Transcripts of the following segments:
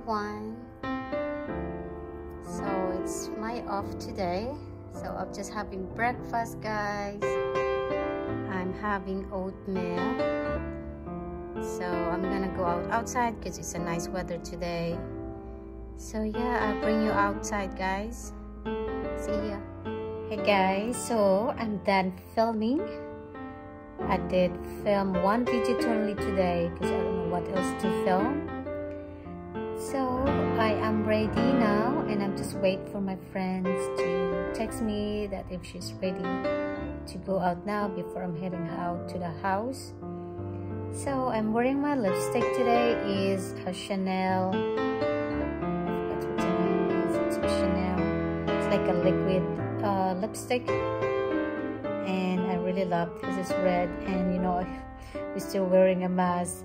everyone. So it's my off today. So I'm just having breakfast, guys. I'm having oatmeal. So I'm gonna go out outside because it's a nice weather today. So yeah, I'll bring you outside, guys. See ya. Hey guys, so I'm done filming. I did film one video only today because I don't know what else to film. So I am ready now and I'm just wait for my friends to text me that if she's ready to go out now before I'm heading out to the house. So I'm wearing my lipstick today is a Chanel. Is. It's Chanel. It's like a liquid uh, lipstick and I really love because it's red and you know we're still wearing a mask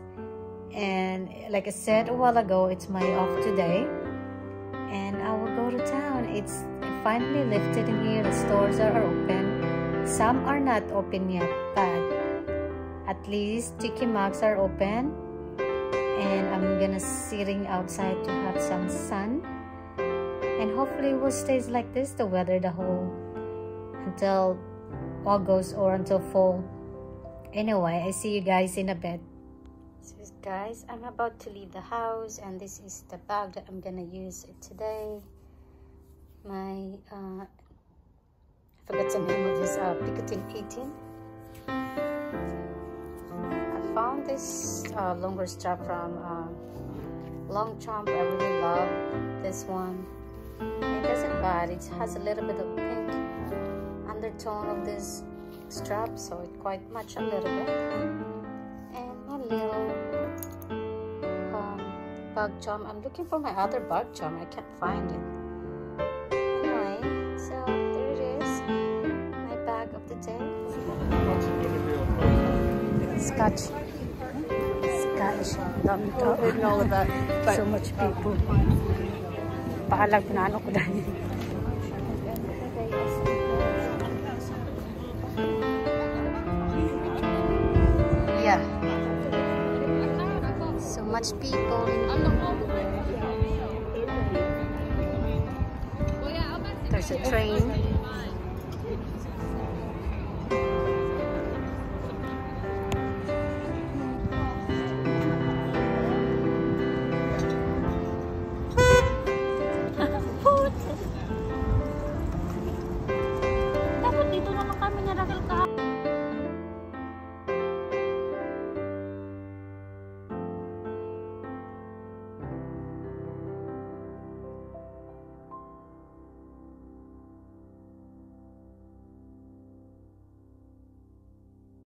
and like I said a while ago it's my off today. And I will go to town. It's finally lifted in here. The stores are open. Some are not open yet but at least TK Maxx are open. And I'm gonna sitting outside to have some sun. And hopefully it will stays like this the weather the whole until August or until fall. Anyway, I see you guys in a bit. Guys, I'm about to leave the house and this is the bag that I'm gonna use today. My, uh, I forgot the name of this, uh, Picotin 18. I found this uh, longer strap from uh, Longchamp. I really love this one. It doesn't bad, it has a little bit of pink undertone of this strap so it quite match a little bit and my little bag jam I'm looking for my other bug jam I can't find it. Anyway so there it is. My bag of the day. Scotch. Scotch. Dami all of that. So much people. Paalag na ano ko dahil. Yeah much people. There's a train